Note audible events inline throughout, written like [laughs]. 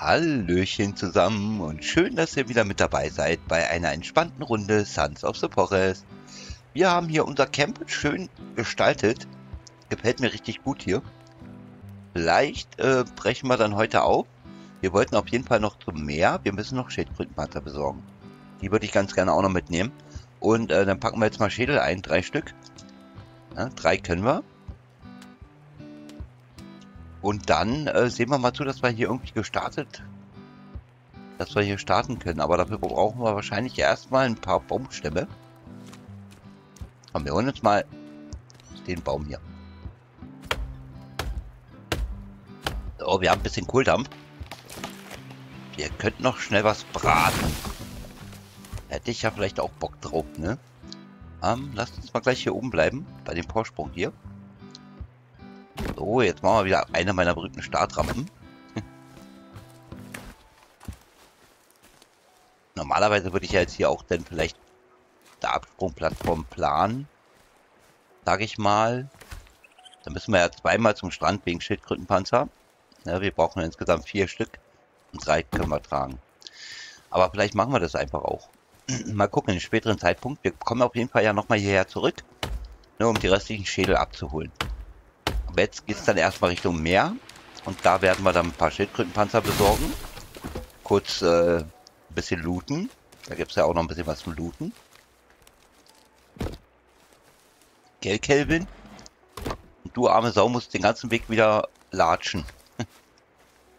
Hallöchen zusammen und schön, dass ihr wieder mit dabei seid bei einer entspannten Runde Sons of the Forest. Wir haben hier unser Camp schön gestaltet. Gefällt mir richtig gut hier. Vielleicht äh, brechen wir dann heute auf. Wir wollten auf jeden Fall noch zum Meer. Wir müssen noch Schildkrötenpanzer besorgen. Die würde ich ganz gerne auch noch mitnehmen. Und äh, dann packen wir jetzt mal Schädel ein, drei Stück. Ja, drei können wir. Und dann äh, sehen wir mal zu, dass wir hier irgendwie gestartet, dass wir hier starten können. Aber dafür brauchen wir wahrscheinlich erstmal ein paar Baumstämme. Und wir holen uns mal den Baum hier. So, wir haben ein bisschen Kohldampf. Wir könnten noch schnell was braten. Hätte ich ja vielleicht auch Bock drauf, ne? Ähm, lasst uns mal gleich hier oben bleiben, bei dem Vorsprung hier. So, jetzt machen wir wieder eine meiner berühmten Startrampen. [laughs] Normalerweise würde ich ja jetzt hier auch dann vielleicht der Absprungplattform planen. Sag ich mal. Da müssen wir ja zweimal zum Strand wegen Schildkrötenpanzer. Ja, wir brauchen insgesamt vier Stück. Und drei können wir tragen. Aber vielleicht machen wir das einfach auch. [clears throat] mal gucken, in einem späteren Zeitpunkt. Wir kommen auf jeden Fall ja nochmal hierher zurück. Ne, um die restlichen Schädel abzuholen. Jetzt geht es dann erstmal Richtung Meer. Und da werden wir dann ein paar Schildkrötenpanzer besorgen. Kurz äh, ein bisschen looten. Da gibt es ja auch noch ein bisschen was zum Looten. Gell, Kelvin? Und du arme Sau musst den ganzen Weg wieder latschen. [laughs]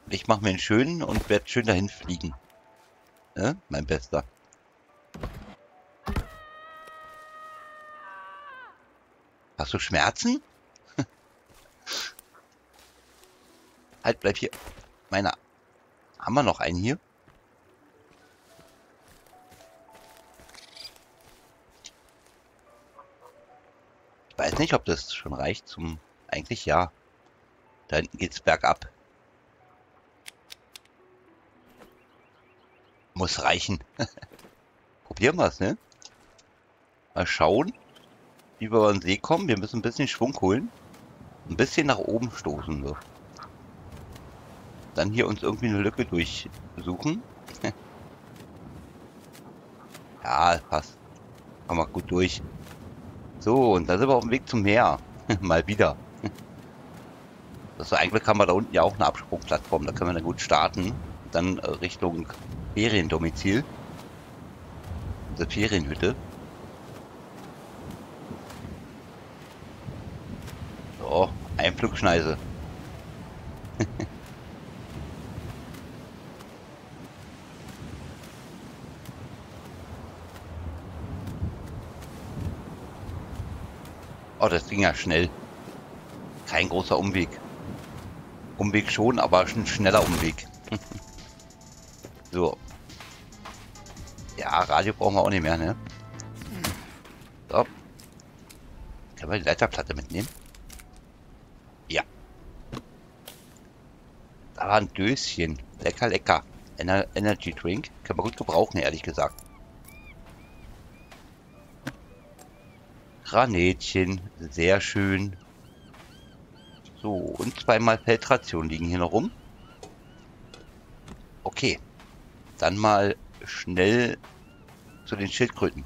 ich mache mir einen schönen und werde schön dahin fliegen. Ne? Mein Bester. Hast du Schmerzen? Halt, bleib hier. Meiner. Haben wir noch einen hier? Ich weiß nicht, ob das schon reicht zum... Eigentlich ja. Da hinten geht's bergab. Muss reichen. [laughs] Probieren wir es, ne? Mal schauen, wie wir über den See kommen. Wir müssen ein bisschen Schwung holen. Ein bisschen nach oben stoßen. So. Dann hier uns irgendwie eine Lücke durchsuchen. [laughs] ja, passt. Kommen wir gut durch. So, und dann sind wir auf dem Weg zum Meer. [laughs] Mal wieder. [laughs] Das so, eigentlich haben wir da unten ja auch eine Absprungplattform. Da können wir dann gut starten. Dann äh, Richtung Feriendomizil. Unsere Ferienhütte. So, Einflugschneise. Oh, das ging ja schnell. Kein großer Umweg. Umweg schon, aber ein schneller Umweg. [laughs] so. Ja, Radio brauchen wir auch nicht mehr, ne? So. Können wir die Leiterplatte mitnehmen? Ja. Da war ein Döschen. Lecker, lecker. Ener Energy Drink. Können wir gut gebrauchen, ehrlich gesagt. Granätchen. Sehr schön. So, und zweimal Filtration liegen hier noch rum. Okay. Dann mal schnell zu den Schildkröten.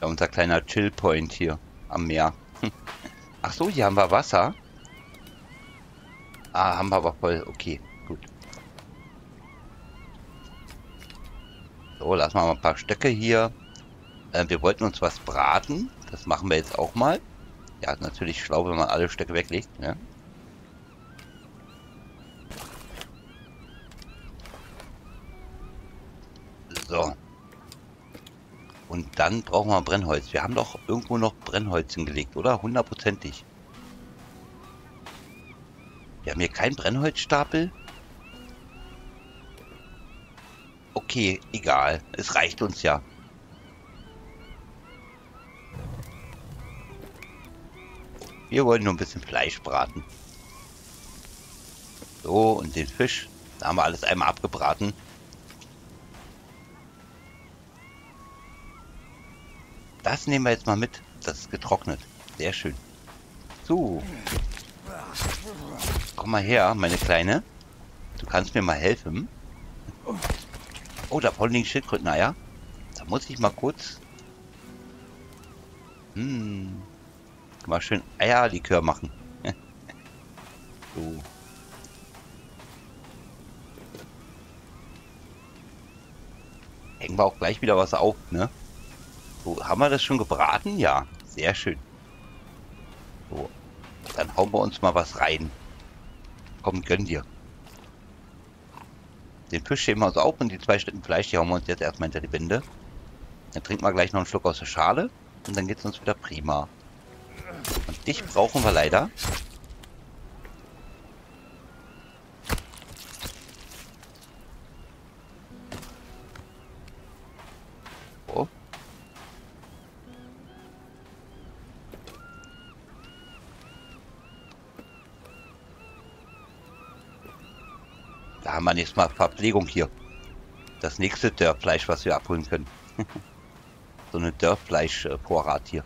Ja, unser kleiner Chillpoint hier am Meer. [laughs] Ach so, hier haben wir Wasser. Ah, haben wir aber voll. Okay. So, wir mal ein paar Stöcke hier. Äh, wir wollten uns was braten. Das machen wir jetzt auch mal. Ja, natürlich schlau, wenn man alle Stöcke weglegt. Ja. So. Und dann brauchen wir Brennholz. Wir haben doch irgendwo noch Brennholz hingelegt, oder? Hundertprozentig. Wir haben hier keinen Brennholzstapel. Okay, egal. Es reicht uns ja. Wir wollen nur ein bisschen Fleisch braten. So, und den Fisch. Da haben wir alles einmal abgebraten. Das nehmen wir jetzt mal mit. Das ist getrocknet. Sehr schön. So. Komm mal her, meine Kleine. Du kannst mir mal helfen. Oh, da vorne liegen Schildkröteneier. Da muss ich mal kurz... Hm. Mal schön Eierlikör machen. [laughs] so. Hängen wir auch gleich wieder was auf, ne? So, haben wir das schon gebraten? Ja, sehr schön. So, dann hauen wir uns mal was rein. Komm, gönn dir. Den Fisch heben wir uns auf und die zwei Stücken Fleisch, die hauen wir uns jetzt erstmal hinter die Binde. Dann trinken wir gleich noch einen Schluck aus der Schale und dann geht es uns wieder prima. Und dich brauchen wir leider. Da haben wir nächstes Mal Verpflegung hier. Das nächste Dörrfleisch, was wir abholen können. [laughs] so eine Dörrfleisch-Vorrat hier.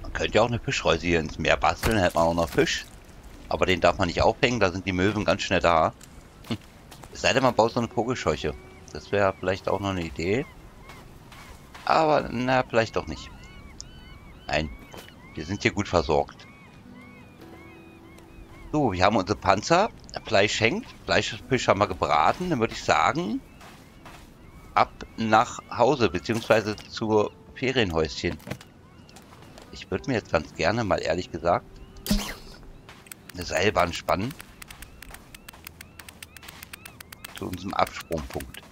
Man könnte ja auch eine Fischreuse hier ins Meer basteln, hätte man auch noch Fisch. Aber den darf man nicht aufhängen, da sind die Möwen ganz schnell da. [laughs] Es sei denn, man baut so eine Vogelscheuche. Das wäre vielleicht auch noch eine Idee. Aber, na, vielleicht doch nicht. Nein, wir sind hier gut versorgt. So, wir haben unsere Panzer. Fleisch hängt. Fleischfisch haben wir gebraten. Dann würde ich sagen, ab nach Hause, beziehungsweise zur Ferienhäuschen. Ich würde mir jetzt ganz gerne, mal ehrlich gesagt, eine Seilbahn spannen. Zu unserem Absprungpunkt.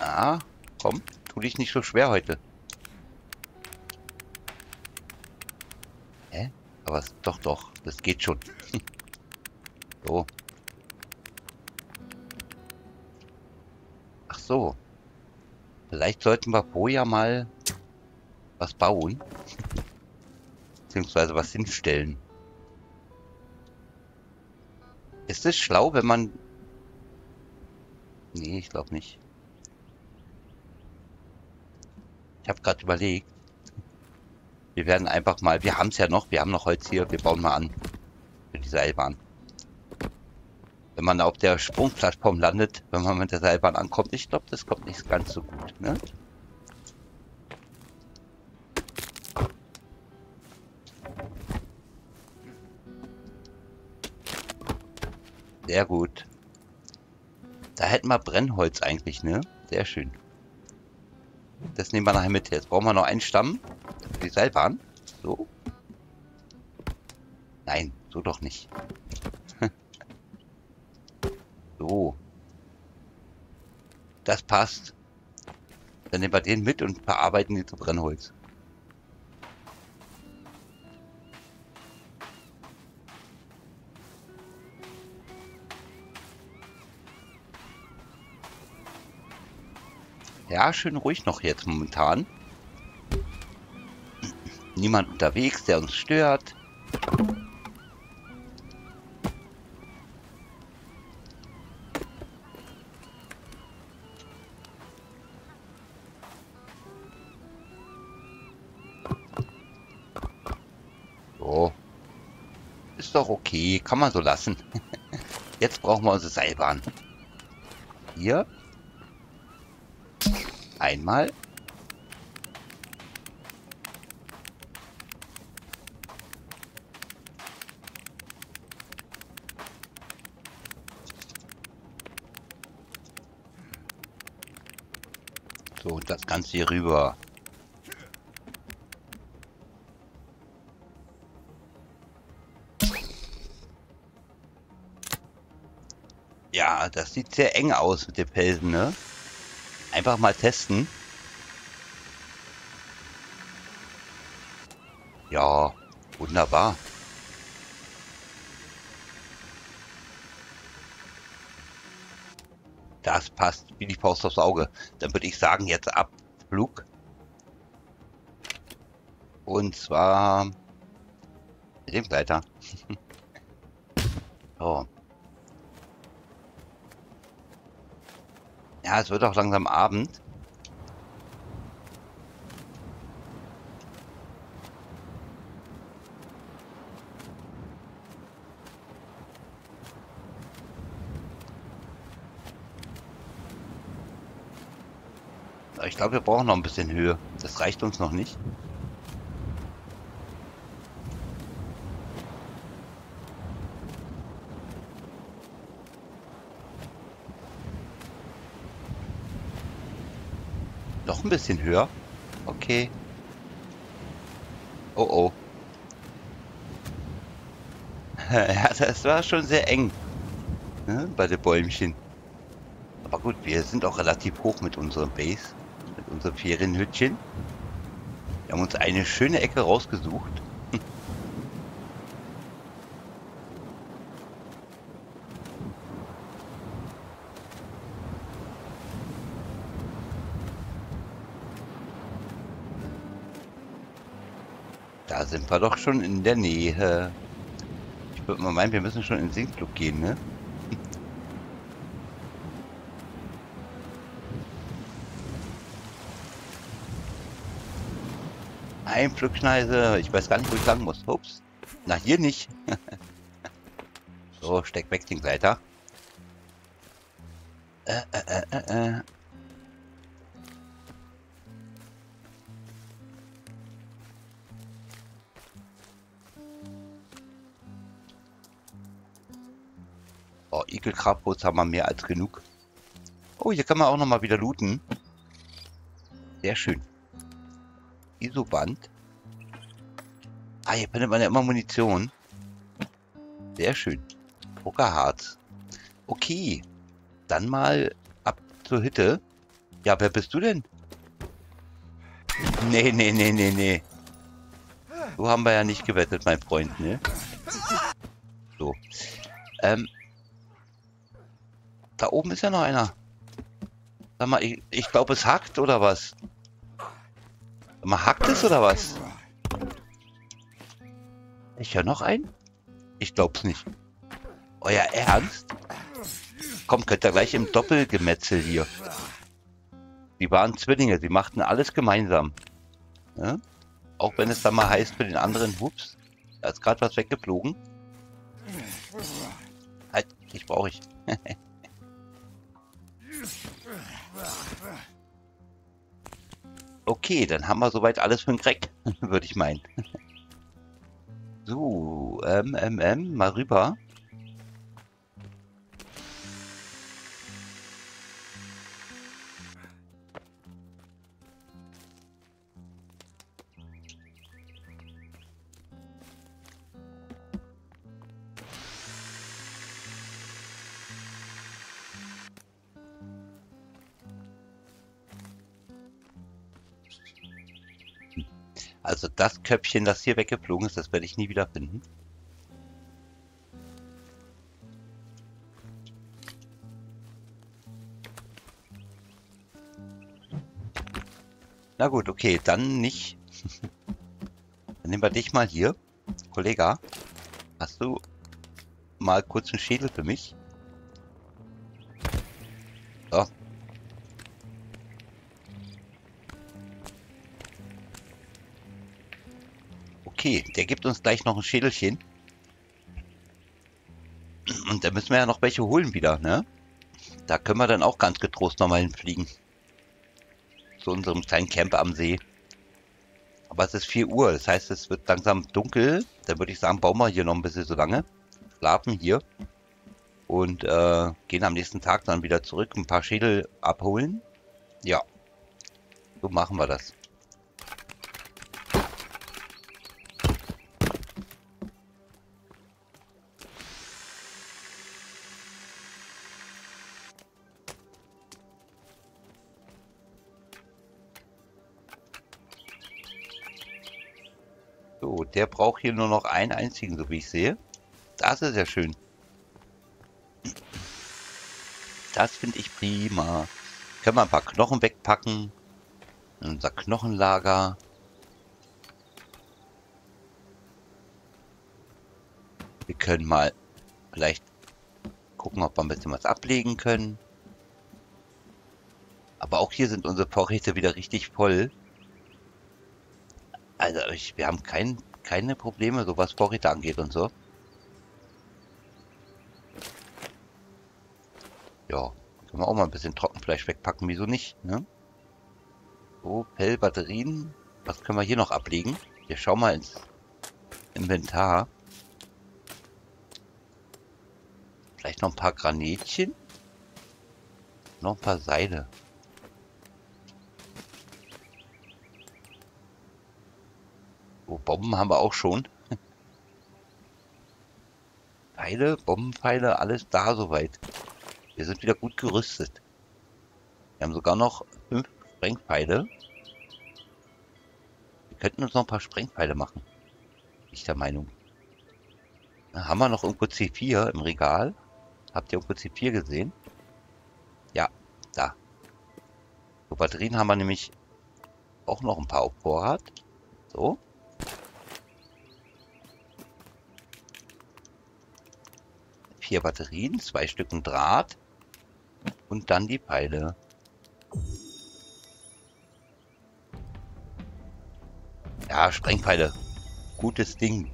Ah, komm, tu dich nicht so schwer heute. Aber es, doch, doch, das geht schon. [laughs] so. Ach so. Vielleicht sollten wir vorher mal was bauen. Beziehungsweise was hinstellen. Ist es schlau, wenn man... Nee, ich glaube nicht. Ich habe gerade überlegt. Wir werden einfach mal, wir haben es ja noch, wir haben noch Holz hier, wir bauen mal an. Für die Seilbahn. Wenn man auf der Sprungplattform landet, wenn man mit der Seilbahn ankommt, ich glaube, das kommt nicht ganz so gut, ne? Sehr gut. Da hätten wir Brennholz eigentlich, ne? Sehr schön. Das nehmen wir nachher mit. Jetzt brauchen wir noch einen Stamm die Seilbahn. So. Nein, so doch nicht. [laughs] so. Das passt. Dann nehmen wir den mit und verarbeiten die zu Brennholz. Ja, schön ruhig noch jetzt momentan niemand unterwegs, der uns stört. So. Ist doch okay, kann man so lassen. [laughs] Jetzt brauchen wir unsere Seilbahn. Hier. Einmal. Ganze hier rüber. Ja, das sieht sehr eng aus mit den Felsen, ne? Einfach mal testen. Ja, wunderbar. Das passt wie die Faust aufs Auge. Dann würde ich sagen, jetzt Plug. Und zwar eben weiter. [laughs] so. Ja, es wird auch langsam Abend. Ich glaube, wir brauchen noch ein bisschen Höhe. Das reicht uns noch nicht. Noch ein bisschen höher. Okay. Oh oh. [laughs] ja, das war schon sehr eng. Ne, bei den Bäumchen. Aber gut, wir sind auch relativ hoch mit unserem Base. Mit unserem Ferienhütchen. Wir haben uns eine schöne Ecke rausgesucht. Da sind wir doch schon in der Nähe. Ich würde mal meinen, wir müssen schon in den Sinkflug gehen, ne? Ein Pflückschneise. Ich weiß gar nicht, wo ich lang muss. Ups. Na, hier nicht. [laughs] so, steck weg den Gleiter. Äh, äh, äh, äh. äh. Oh, Igelkrabbos haben wir mehr als genug. Oh, hier kann man auch nochmal wieder looten. Sehr schön. Isoband. Ah, hier findet man ja immer Munition. Sehr schön. Druckerharz. Okay. Dann mal ab zur Hütte. Ja, wer bist du denn? Nee, nee, nee, nee, nee. So haben wir ja nicht gewettet, mein Freund, ne? So. Ähm, da oben ist ja noch einer. Sag mal, ich, ich glaube, es hackt oder was? Sag mal, hackt es oder was? Ich höre noch einen? Ich glaub's nicht. Euer Ernst? Komm, könnt ihr gleich im Doppelgemetzel hier. Die waren Zwillinge, die machten alles gemeinsam. Ja? Auch wenn es dann mal heißt für den anderen, hups, da ist gerade was weggeflogen. Halt, ich brauche [laughs] ich. Okay, dann haben wir soweit alles für den Crack, [laughs] würde ich meinen. So, ähm, ähm, ähm, mal rüber. Das Köpfchen, das hier weggeflogen ist, das werde ich nie wieder finden. Na gut, okay, dann nicht. [laughs] dann nehmen wir dich mal hier. Kollege, hast du mal kurz einen Schädel für mich? Okay, der gibt uns gleich noch ein Schädelchen. Und da müssen wir ja noch welche holen wieder, ne? Da können wir dann auch ganz getrost nochmal hinfliegen. Zu unserem kleinen Camp am See. Aber es ist 4 Uhr, das heißt, es wird langsam dunkel. Dann würde ich sagen, bauen wir hier noch ein bisschen so lange. Schlafen hier. Und äh, gehen am nächsten Tag dann wieder zurück, ein paar Schädel abholen. Ja, so machen wir das. Der braucht hier nur noch einen einzigen, so wie ich sehe. Das ist ja schön. Das finde ich prima. Können wir ein paar Knochen wegpacken. In unser Knochenlager. Wir können mal vielleicht gucken, ob wir ein bisschen was ablegen können. Aber auch hier sind unsere Vorräte wieder richtig voll. Also ich, wir haben kein, keine Probleme, so was Vorräte angeht und so. Ja, können wir auch mal ein bisschen Trockenfleisch wegpacken, wieso nicht, ne? So, Pell, Batterien. Was können wir hier noch ablegen? Wir schauen mal ins Inventar. Vielleicht noch ein paar Granätchen. Noch ein paar Seile. Oh, Bomben haben wir auch schon. [laughs] Pfeile, Bombenpfeile, alles da soweit. Wir sind wieder gut gerüstet. Wir haben sogar noch fünf Sprengpfeile. Wir könnten uns noch ein paar Sprengpfeile machen. Ich der Meinung. Da haben wir noch irgendwo C4 im Regal? Habt ihr irgendwo C4 gesehen? Ja, da. So, Batterien haben wir nämlich auch noch ein paar auf Vorrat. So. Vier Batterien, zwei Stücken Draht und dann die Pfeile. Ja, Sprengpfeile. Gutes Ding.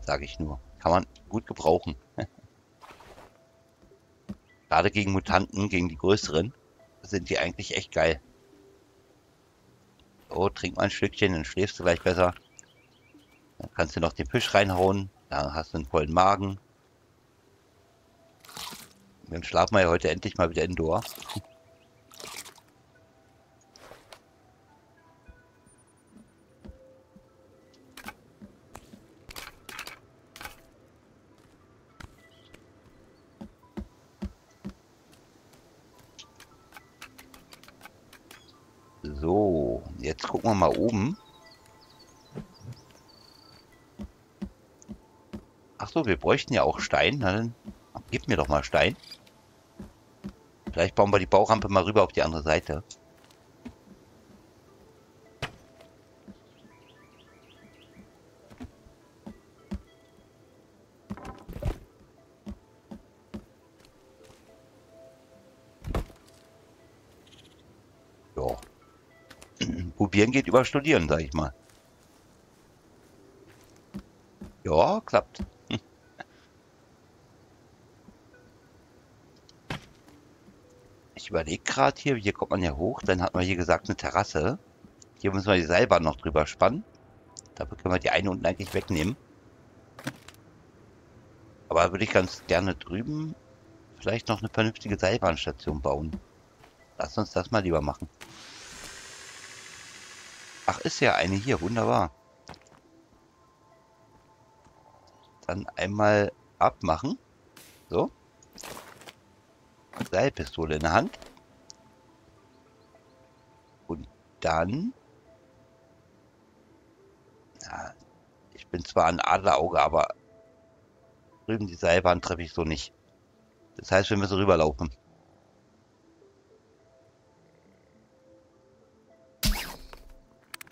Sage ich nur. Kann man gut gebrauchen. [laughs] Gerade gegen Mutanten, gegen die größeren, sind die eigentlich echt geil. So, trink mal ein Stückchen, dann schläfst du gleich besser. Dann kannst du noch den Fisch reinhauen. Dann hast du einen vollen Magen. Dann schlafen wir ja heute endlich mal wieder indoor. So, jetzt gucken wir mal oben. Ach so, wir bräuchten ja auch Stein. Na dann gib mir doch mal Stein. Vielleicht bauen wir die Baurampe mal rüber auf die andere Seite. Ja. [clears throat] Probieren geht über Studieren, sag ich mal. Ja, klappt. Ich überlege gerade hier, hier kommt man ja hoch, dann hat man hier gesagt eine Terrasse. Hier müssen wir die Seilbahn noch drüber spannen. Dafür können wir die eine unten eigentlich wegnehmen. Aber würde ich ganz gerne drüben vielleicht noch eine vernünftige Seilbahnstation bauen. Lass uns das mal lieber machen. Ach, ist ja eine hier, wunderbar. Dann einmal abmachen. So. Seilpistole in der Hand. Und dann... Ja, ich bin zwar ein Adlerauge, aber drüben die Seilbahn treffe ich so nicht. Das heißt, wir müssen rüberlaufen.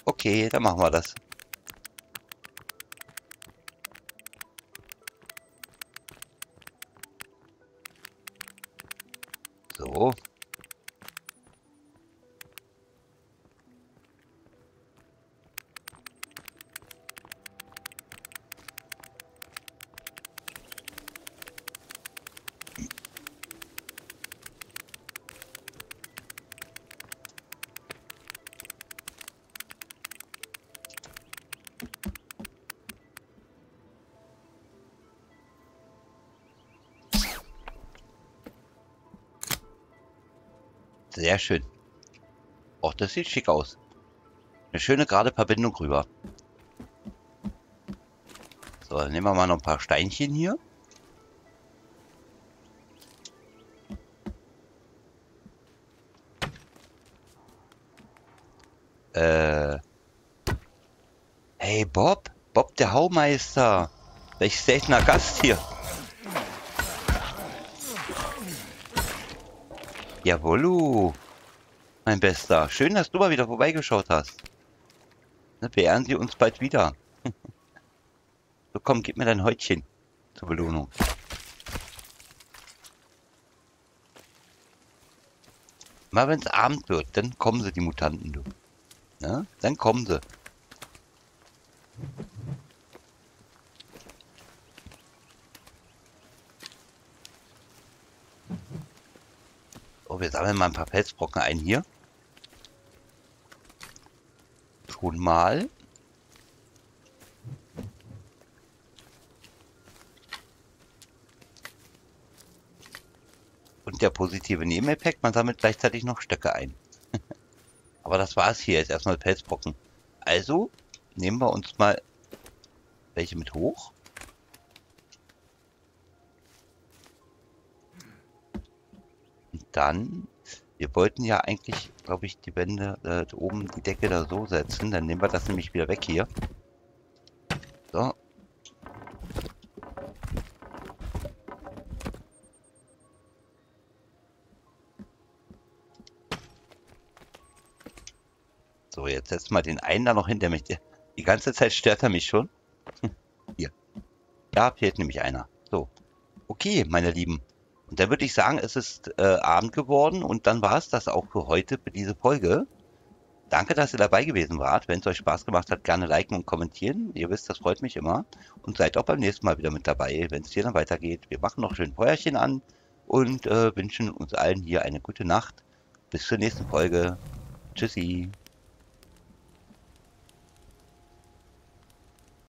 Okay, dann machen wir das. So. Sehr schön. Och, das sieht schick aus. Eine schöne gerade Verbindung rüber. So, dann nehmen wir mal noch ein paar Steinchen hier. Äh. Hey Bob, Bob der Haumeister. Welch seltener Gast hier. Jawollu. Mein Bester. Schön, dass du mal wieder vorbeigeschaut hast. Ne, beehren sie uns bald wieder. [laughs] so komm, gib mir dein Häutchen zur Belohnung. Mal wenn es Abend wird, dann kommen sie, die Mutanten, du. Ja? Dann kommen sie. Wir sammeln mal ein paar Felsbrocken ein hier. Schon mal. Und der positive Nebeneffekt, man sammelt gleichzeitig noch Stöcke ein. [laughs] Aber das war es hier jetzt erstmal Felsbrocken. Also nehmen wir uns mal welche mit hoch. Dann, wir wollten ja eigentlich, glaube ich, die Wände, äh, oben die Decke da so setzen. Dann nehmen wir das nämlich wieder weg hier. So. So, jetzt setzen wir den einen da noch hinter mich. Die ganze Zeit stört er mich schon. [laughs] Hier. Da fehlt nämlich einer. So. Okay, meine Lieben. Und dann würde ich sagen, es ist äh, Abend geworden und dann war es das auch für heute, für diese Folge. Danke, dass ihr dabei gewesen wart. Wenn es euch Spaß gemacht hat, gerne liken und kommentieren. Ihr wisst, das freut mich immer. Und seid auch beim nächsten Mal wieder mit dabei, wenn es hier dann weitergeht. Wir machen noch schön Feuerchen an und äh, wünschen uns allen hier eine gute Nacht. Bis zur nächsten Folge. Tschüssi.